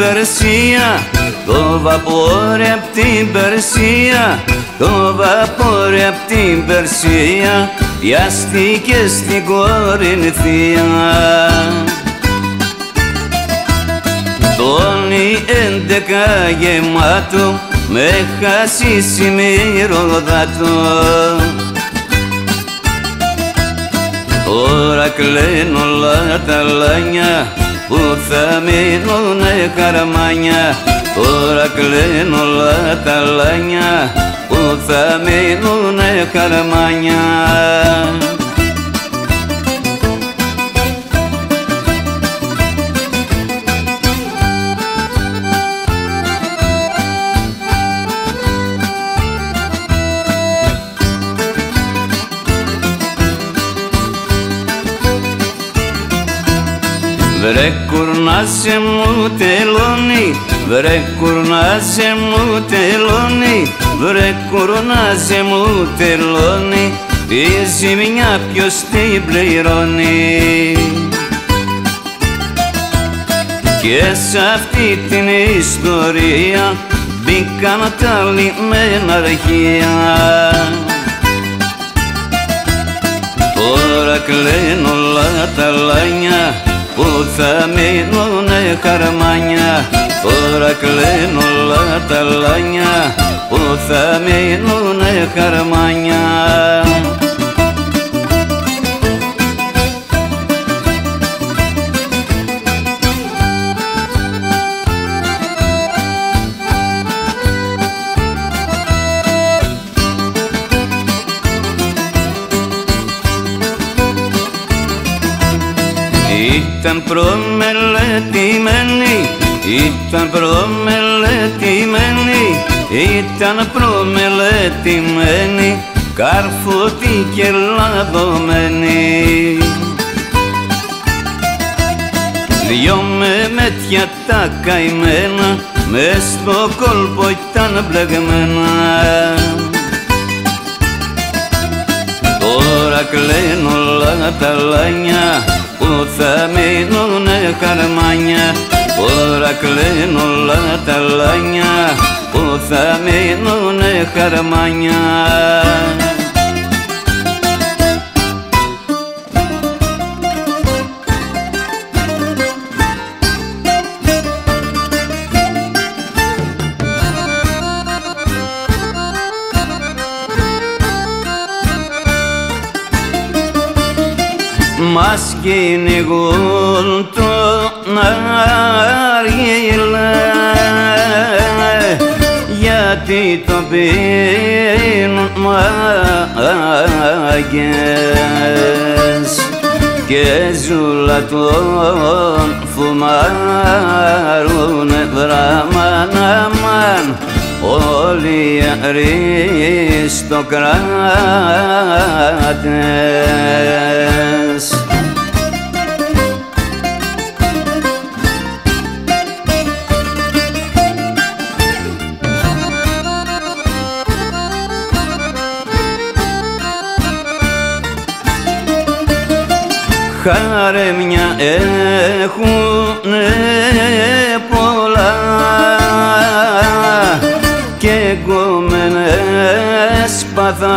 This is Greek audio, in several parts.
βαπόρι απ' την Περσία το βαπόρι απ' την Περσία το βαπόρι απ' την Περσία πιάστηκε στην Κορινθία. Τόνι έντεκα γεμάτο με χασίσει μυρωδάτο Τώρα κλαίνω όλα τα λάνια που θα μείνουνε καρμάνια Τώρα κλαίνω όλα τα λάνια που θα μείνουνε καρμάνια Βρε κουρνάσε μου τελώνει, βρε κουρνάσε μου τελώνει, βρε κουρνάσε μου τελώνει, τη ζημιά ποιος την πληρώνει. Και σε αυτή την ιστορία μπήκαν τα λιμένα αρχεία. Τώρα κλαίνω όλα τα λάνια που θα μείνουνε χαρμάνια τώρα κλαίνουν όλα τα λάνια που θα μείνουνε χαρμάνια Ήταν προμελετημένη, ήταν προμελετημένη, ήταν προμελετημένη, καρφωτή και λαδωμένη. Δυο με μέτια τα καημένα, μες στο κόλπο ήταν μπλεγμένα. Τώρα κλαίνουν όλα τα λάνια που θα μείνουνε χαρμάνια Τώρα κλαίνουν όλα τα λάνια που θα μείνουνε χαρμάνια μας κυνηγούν τον αργύλα γιατί το πίνουν μάγκες και ζούλα τον φουμάρουνε βραμάν αμάν όλοι οι αριστοκράτες χαρέμια έχουνε πολλά. Και γκόμενες παθάτες.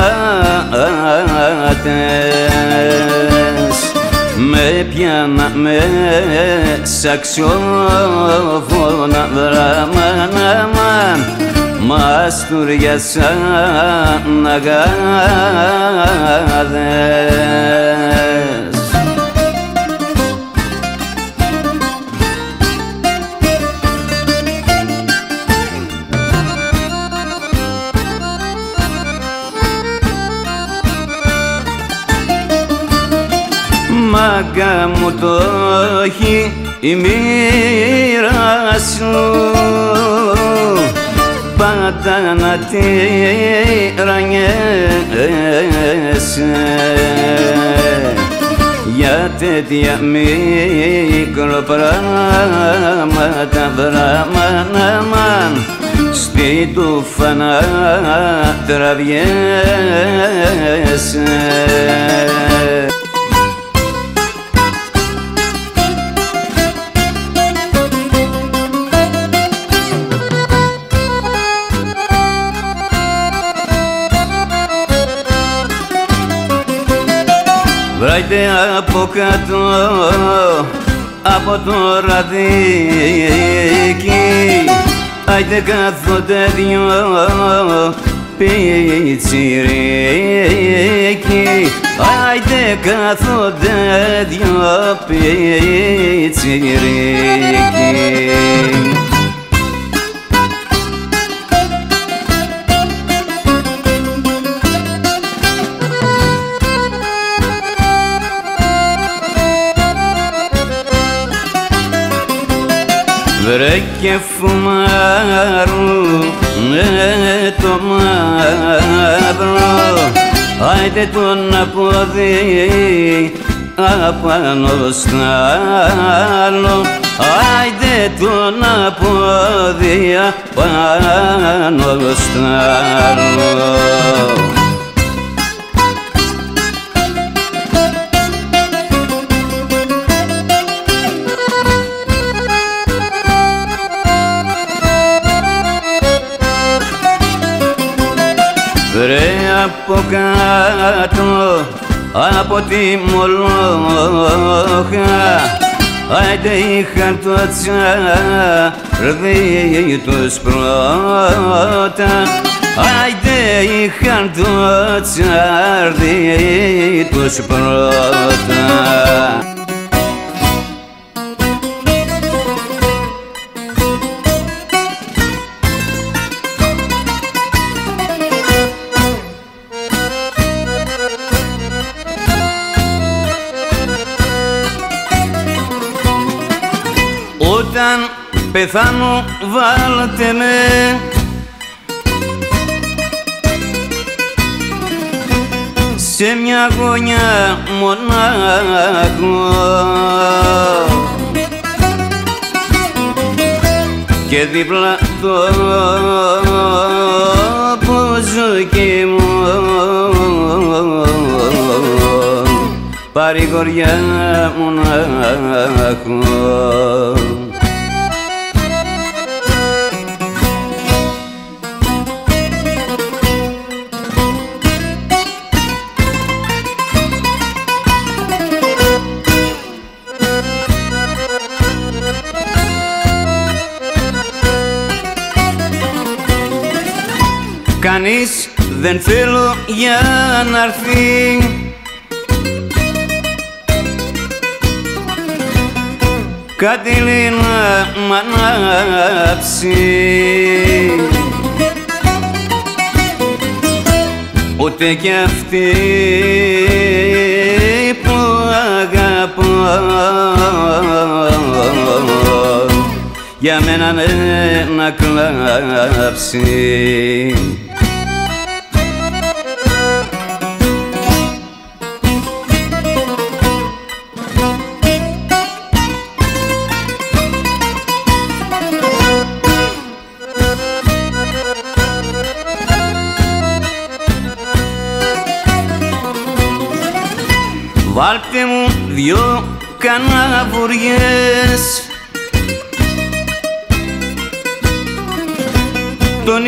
Με πιάνα με σαξόφωνα βραμάνα μαστούριασαν αγάδες μάγκα μου το έχει η μοίρα σου. Πάντα να τυραννιέσαι για τέτοια μικροπράγματα βραμάνα μαν στη τούφα να τραβιέσαι Άιντε από κάτω από το ραδίκι Άιντε κάθονται δυο πιτσιρίκι. Άιντε κάθονται δυο πιτσιρίκι. Βρε και φουμάρου με το μαύρο. Άιτε τον αποδεί απάνω στ' άλλο. Άιτε τον αποδεί απάνω στ' άλλο από κάτω από τη μολόχα. Άιντε είχαν το τσάρδι τους πρώτα. Άιντε είχαν το τσάρδι τους πρώτα πεθάνω βάλτε με. Σε μια γωνιά μονάχο. Και δίπλα το μπουζούκι μου. Παρηγοριά μονάχο Κανείς δεν θέλω για να έρθει. Κάτι να μ' ανάψει. Ούτε κι αυτή που αγαπώ για μένα ναι, να κλάψει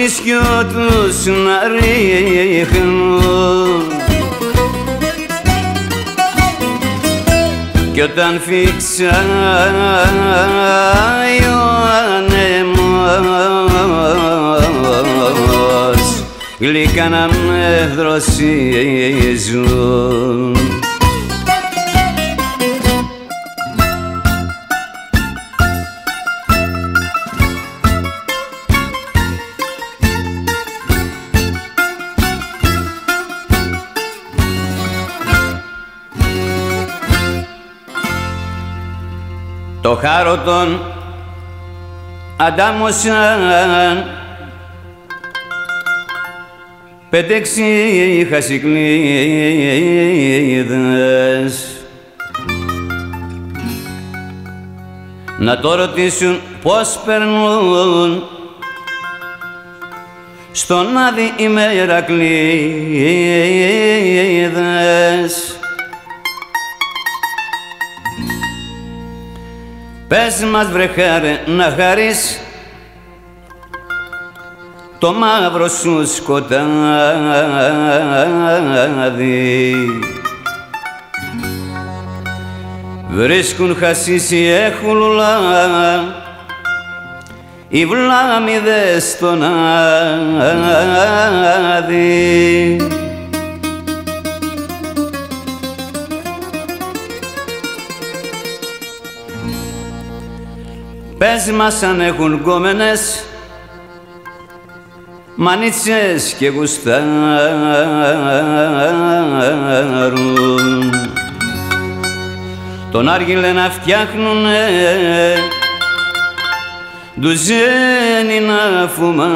το νησιό τους να ρίχνουν. Κι όταν φύξάει ο ανέμος γλυκά να με δροσίζουν το χάρο των αντάμωσαν πεντέξι χασικλίδες. Να το ρωτήσουν πως περνούν. Στον άδει οι μερακλίδες Πες μας βρε χάρε να χαρείς. Το μαύρο σου σκοτάδι. Βρίσκουν χασίσει έχουν λουλά οι βλάμιδες στον άδει. Πες μας αν έχουν κόμενες μανίτσες και γουστάρουν. Τον άργυλε να φτιάχνουνε ντουζένι να φουμάρουν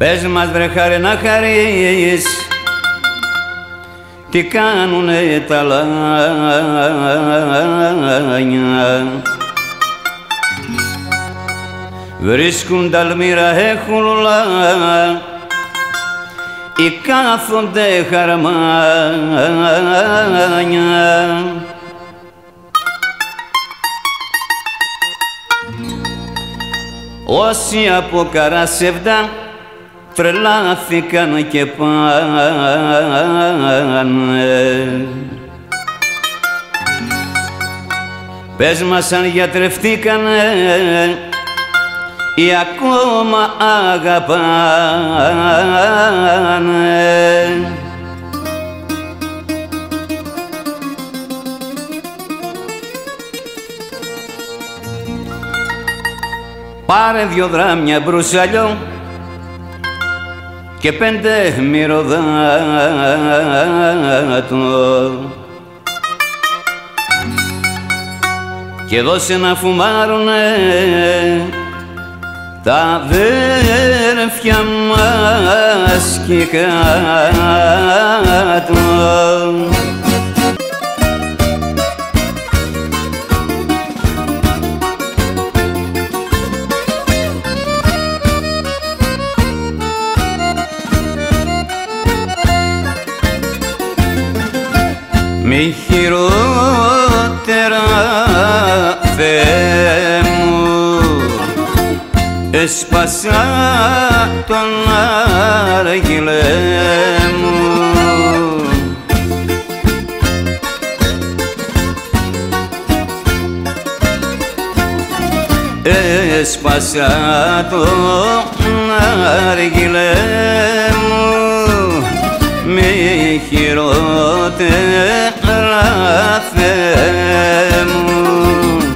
Πες μας βρε χάρη να χαρείς. Τι κάνουνε τα λάνια. Βρίσκουν τα αλμύρα έχουν ή κάθονται χαρμάνια. Όσοι από καράσευδαν τρελάθηκαν και πάνε Πες μας αν γιατρευτήκανε ή ακόμα αγαπάνε Πάρε δυο δράμια μπρουσαλιό και πέντε μυρωδάτο και δώσε να φουμάρουνε τα αδέρφια μας και κάτω μη χειρότερα Θεέ μου έσπασα τον αργυλέ μου. Έσπασα τον αργυλέ μου μη χειρότερα Θεέ μου.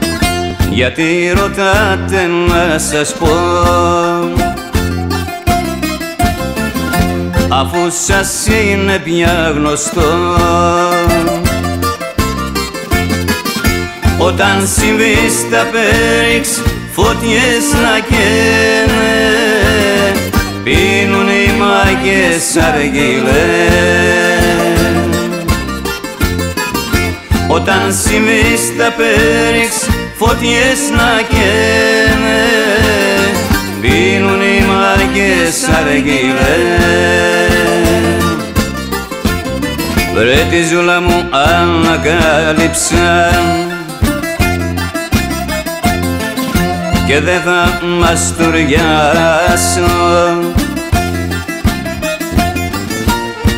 Γιατί ρωτάτε να σας πω. Αφού σας είναι πια γνωστό. Όταν συμβεί στα πέριξ φωτιές να καίνε πίνουν οι μάγες αργυλές όταν συμβεί στα πέριξ φωτιές να καίνε. Πίνουν οι μάρκες αργυλές Βρε τη ζούλα μου ανακάλυψαν και δεν θα μαστουριάσω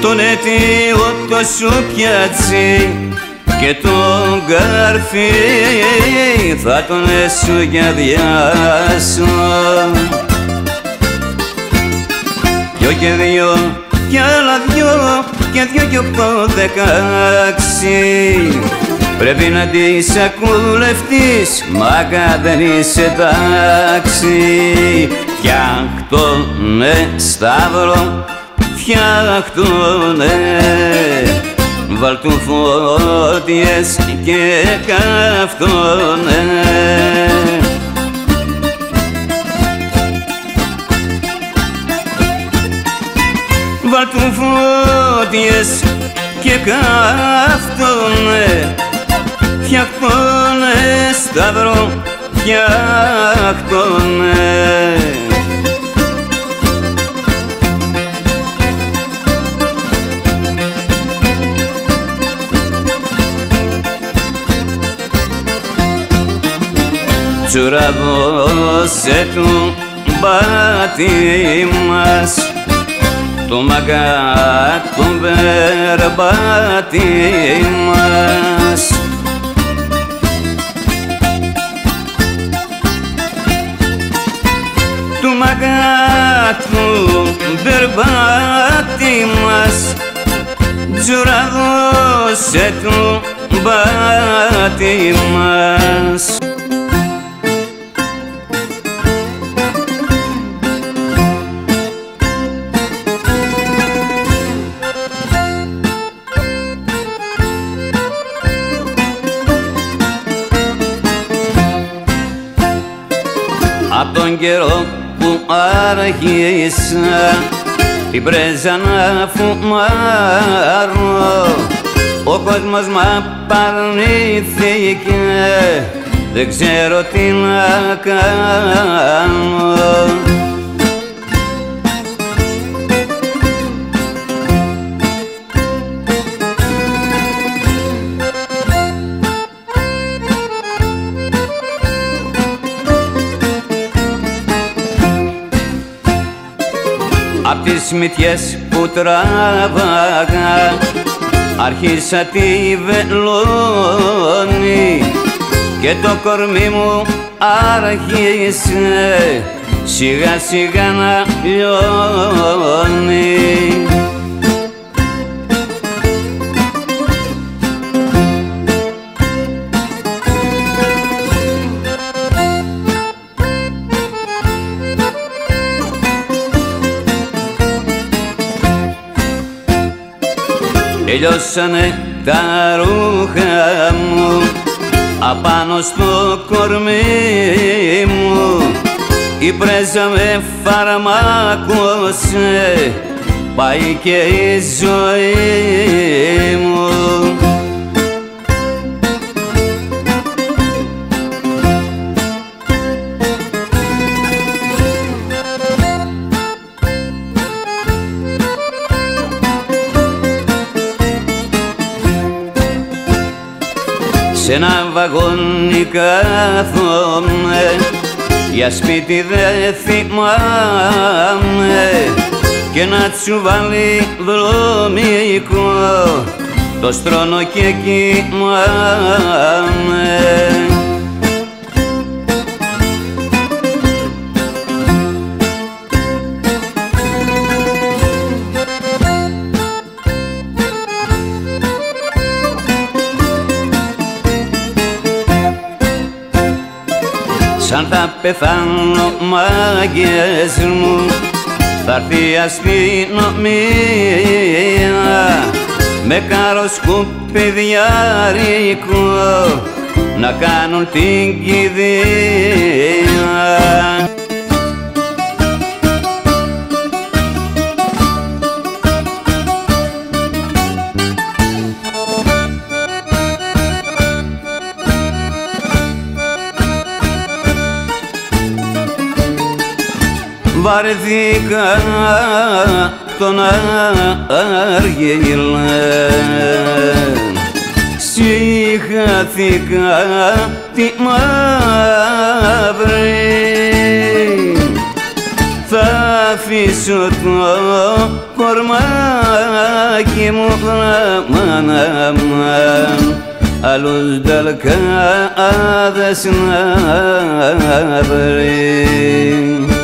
τον αιτίο το σου πιάτσι και τον καρφί θα τον εσουγιαδιάσω δυο και δυο κι άλλα δυο και δυο κι οκτώ δεκάξι. Πρέπει να τη ακουλευτείς, μα δεν είσαι τάξη. Φτιάχτωνε σταυρό, φτιάχτωνε βάλ του φώτιες και καυτώνε Βάλ του φώτιες και καυτώνε φτιαχτώνε σταυρό φτιαχτώνε Τσούρα δώσε του μπάτι μας το μαγκά του βερμπάτι μας. Του μαγκά του βερμπάτι μας Τζούρα δώσε του μπάτι μας που άρχισα την πρέζα να φουμάρω. Ο κόσμος μ' απαρνήθηκε δεν ξέρω τι να κάνω Απ' τις μυτιές που τράβαγα άρχισα τη βελόνη και το κορμί μου άρχισε σιγά σιγά να λιώνει Τελειώσανε τα ρούχα μου απάνω στο κορμί μου. Η πρέζα με φαρμάκωσε πάει και η ζωή μου Σ' ένα βαγόνι κάθομαι για σπίτι δε θυμάμαι και να τσουβάλι δρομικό. Το στρώνω και κοιμάμαι Σαν θα πεθάνω μάγκες μου θα έρθει η αστυνομία. Με καροσκουπιδιάρικο να κάνουν την κηδεία βαρεθήκα τον Άργυλα Συγχαθήκα τη μαύρη. Θα αφήσω το κορμάκι μου γραμμάνα άλλους δαλκάδες να βρει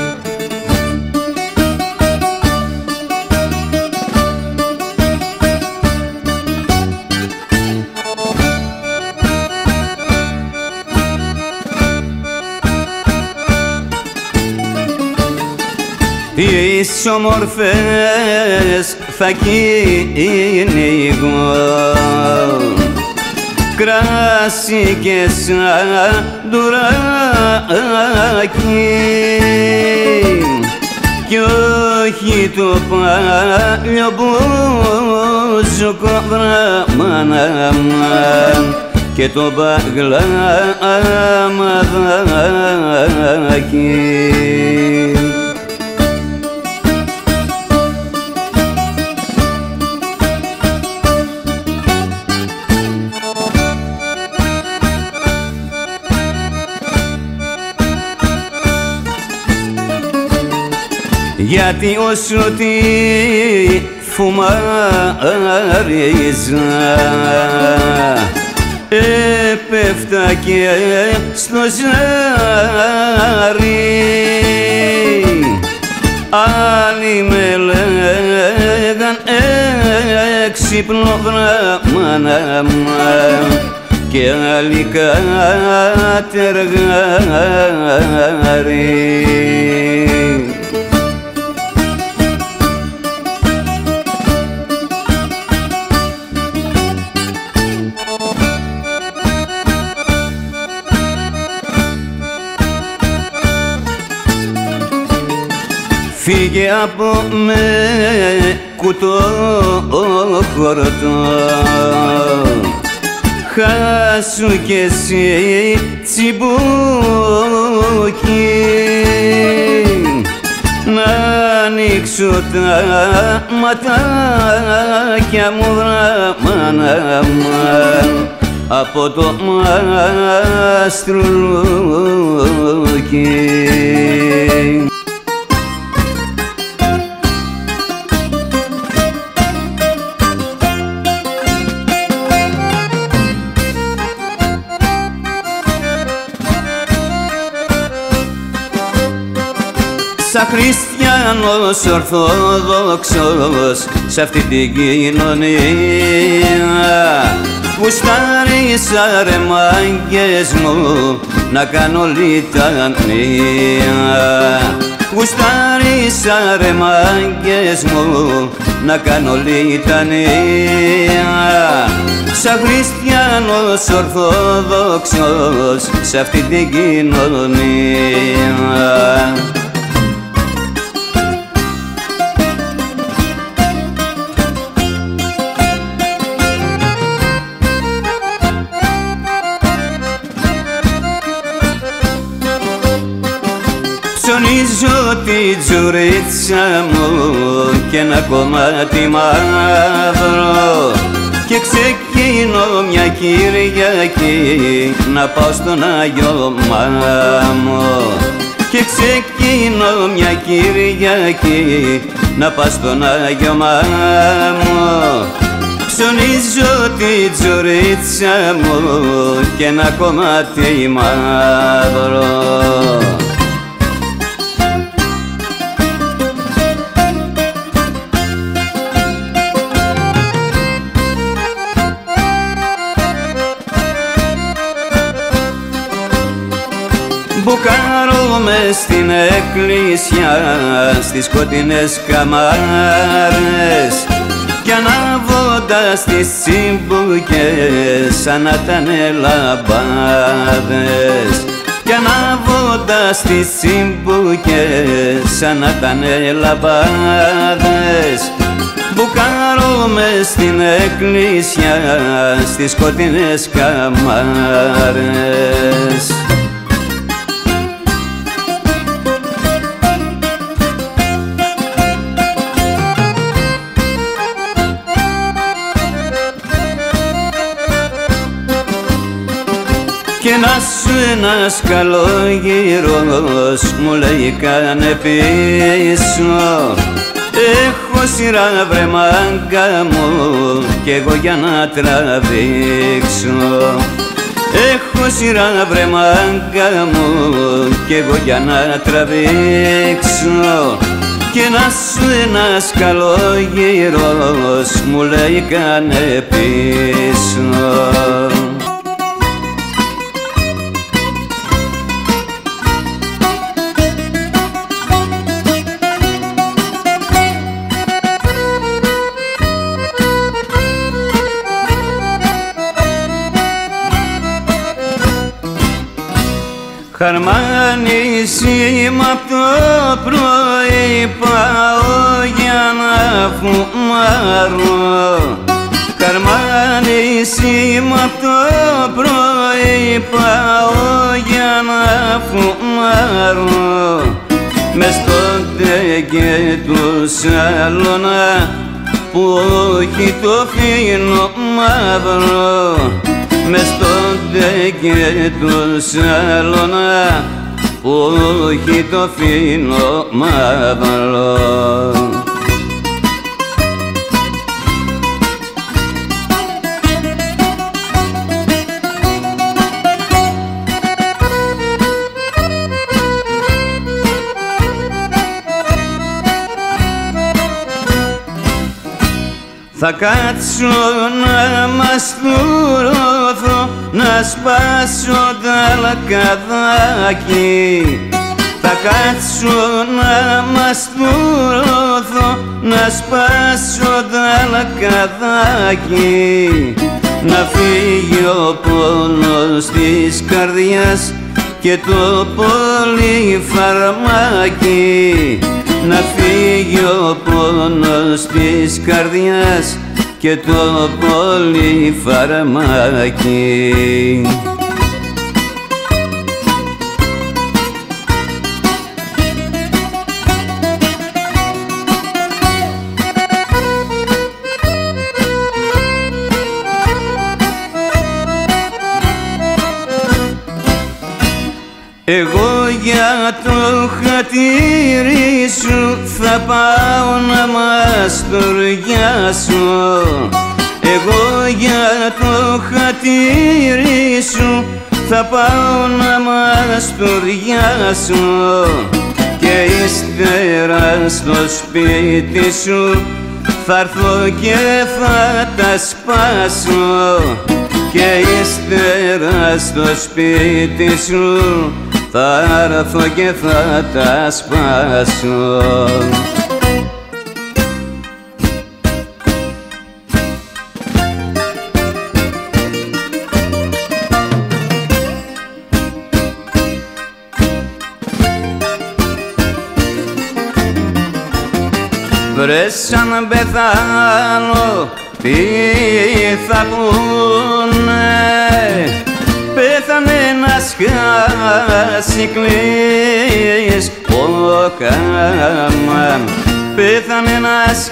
τις όμορφες θα κυνηγώ κράσι και σαν ντουράκι κι όχι το παλιό μπουζουκό βραμάνα και το παγλάμαδάκι γιατί όσο τη φουμάριζα έπεφτα και στο ζάρι. Άλλοι με λέγαν έξυπνο βραμάνα και άλλοι κατεργάρι Φύγε από με κουτό χορτό. Χάσου κι εσύ τσιμπούκι. Να ανοίξω τα ματάκια μου βραμάνα από το μαστρουλούκι Σαν χριστιανός ορθόδοξος σ' αυτή την κοινωνία. Γουστάρισα ρε μάγκες μου να κάνω λιτανία. Γουστάρισα ρε μάγκες μου να κάνω λιτανία. Σαν χριστιανός ορθόδοξος σ' αυτή την κοινωνία ψωνίζω τη τζουρίτσα μου και ένα κομμάτι μαύρο. Και ξεκινώ μια Κυριακή να πάω στον Άγιο Μάμο. Και ξεκινώ μια Κυριακή να πάω στον Άγιο Μάμο. Ψωνίζω τη τζουρίτσα μου και ένα κομμάτι μαύρο Μπουκάρομαι στην εκκλησιά στις σκοτεινές καμάρες. Κι ανάβοντας τις τσιμπουκές σαν να ήταν λαμπάδες. Κι ανάβοντας τις τσιμπουκές σαν να ήταν λαμπάδες. Μπουκάρομαι στην εκκλησιά στις σκοτεινές καμάρες και να σου ένας καλόγυρος μου λέει κάνε πίσω. Έχω σειρά βρε μάγκα μου κι εγώ για να τραβήξω. Έχω σειρά βρε μάγκα μου κι εγώ για να τραβήξω. Και να σου ένας καλόγυρος μου λέει κάνε πίσω Χαρμάνιση μ' απ' το πρωί πάω για να φουμάρω. Χαρμάνιση μ' απ' το πρωί πάω για να φουμάρω. Μες στο τέκε του σαλόνα που έχει το φίνο μαύρο μες στο τέκε του σαλόνα που έχει το φίνο μαύρο. Θα κάτσω να μαστούρωθω να σπάσω τα λακαδάκι. Θα κάτσω να μαστούρωθω να σπάσω τα λακαδάκι. Να φύγει ο πόνος της καρδιάς και το πολύ φαρμάκι να φύγει ο πόνος της καρδιάς και το πολύ φαρμάκι. Εγώ για το χατήρι σου θα πάω να μαστοριάσω Εγώ για το χατήρι σου θα πάω να μαστοριάσω και ύστερα στο σπίτι σου θα έρθω και θα τα σπάσω. Και ύστερα στο σπίτι σου θα έρθω και θα τα σπάσω. Βρες αν πεθάνω τι θα πούνε; Πέθανε ένας χασικλής ο κάμα πέθανε ένας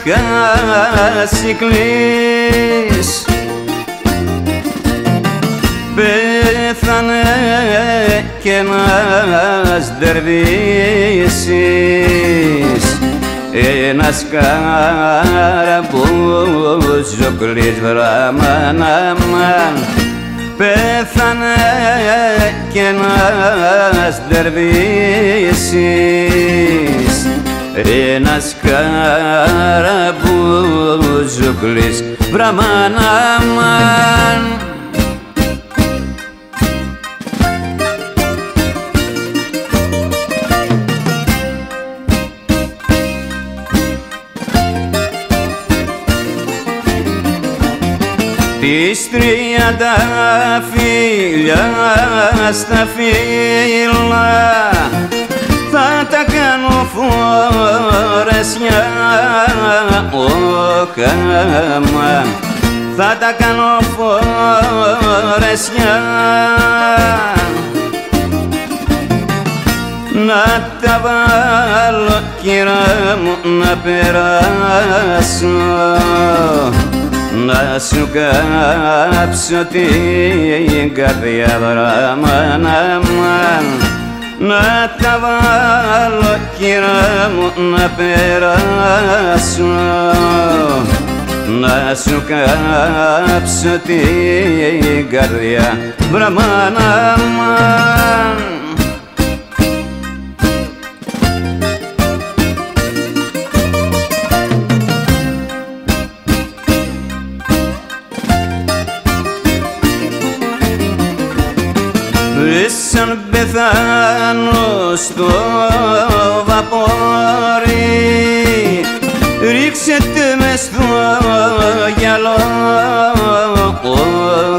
χασικλής πέθανε και ένας δερβίσης ένας καραμπούζοκλής βραμαναμάν πέθανε κι ένας δερβίσης ένας καραμπούζουκλης βραμάναμαν Τις τριάντα φίλια στα φύλλα. Θα τα κάνω φορεσιά ο κάμα θα τα κάνω φορεσιά να τα βάλω κυρά μου να περάσω να σου κάψω την καρδιά βραμάνα να τα βάλω κυρά μου να περάσω. Να σου κάψω την καρδιά βραμάνα σαν πεθάνω στο βαπόρι. Ρίξετε μες στο γυαλό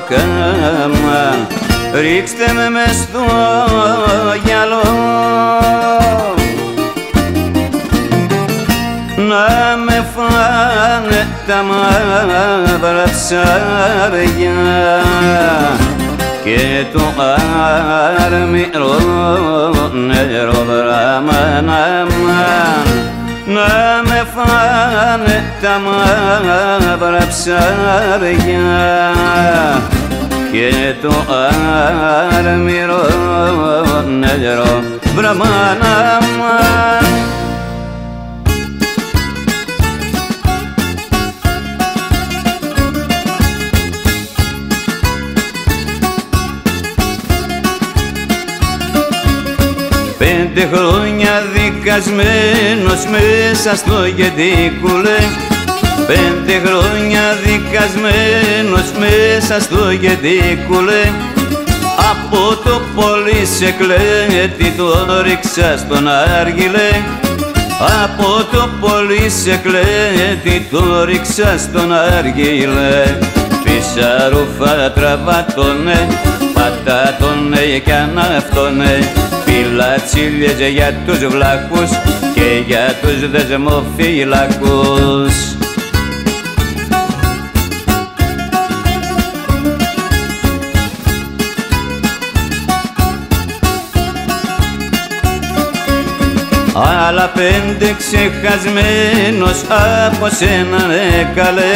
κάμα ρίξτε με μες στο γυαλό. Να με φάνε τα μαύρα ψάρια και το αρμυρό νερό βραμάνα να με φάνε τα μαύρα ψάρια. Και το άρμυρο νερό βραμάνα Πέντε χρόνια δικασμένος μέσα στο γεντίκουλε. Πέντε χρόνια δικασμένος μέσα στο γεντίκουλε. Από το πολύ σε κλέτη το ρίξα στον άργυλε. Από το πολύ σε κλέτη το ρίξα στον άργυλε. Φύσα ρούφα τραβάτωνε, πατάτωνε κι αναυτώνε Φυλατσίλιες για τους βλάχους και για τους δεσμοφύλακους. Άλλα πέντε ξεχασμένος από σένα ναι καλέ.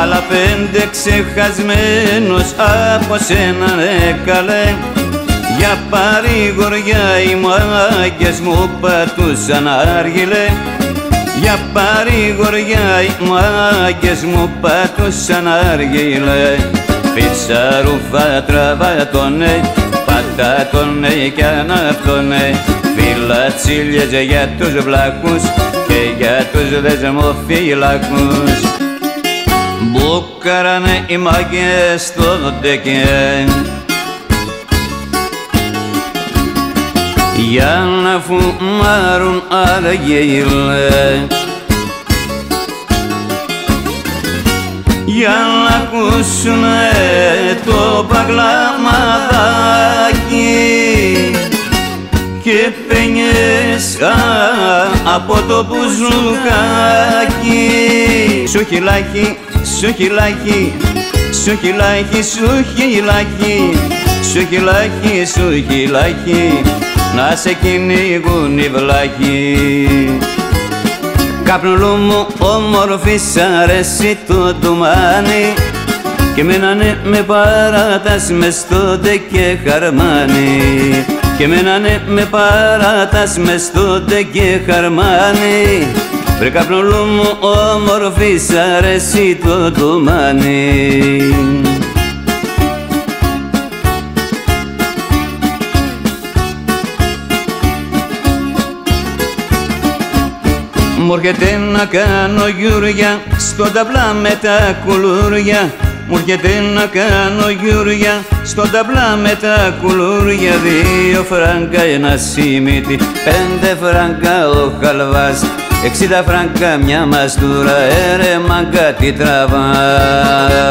Άλλα πέντε ξεχασμένος από σένα ναι καλέ για παρηγοριά οι μάγκες μου πατούσαν άργυλε. Για παρηγοριά οι μάγκες μου πατούσαν άργυλε. Φύσα ρουφά τραβάτωνε, πατάτωνε κι αναυτώνε Φυλατσίλιαζε για τους βλάκους και για τους δεσμοφύλακους. Μπούκαρανε οι μάγκες στο ντεκέν για να φουμάρουν αργύλε για να ακούσουν το παγλαμαδάκι και πενιές από το μπουζουκάκι σου χυλάκι, σου χυλάκι, σου χυλάκι, σου χυλάκι, σου χυλάκι, σου χυλάκι να σε κυνηγούν οι βλάχοι. Καπνουλού μου όμορφη σ' αρέσει το ντουμάνι. Και μένανε με παράτας μες τότε και χαρμάνι. Και μένανε με παράτας μες τότε και χαρμάνι. Βρε καπνουλού μου όμορφη σ' αρέσει το ντουμάνι Μου έρχεται να κάνω γιούρια στον ταμπλά με τα κουλούρια. Μου έρχεται να κάνω γιούρια στον ταμπλά με τα κουλούρια. Δύο φράγκα ένα σιμίτι, πέντε φράγκα ο χαλβάς. Εξήντα φράγκα μια μαστούρα, έρε μάγκα τι τραβάς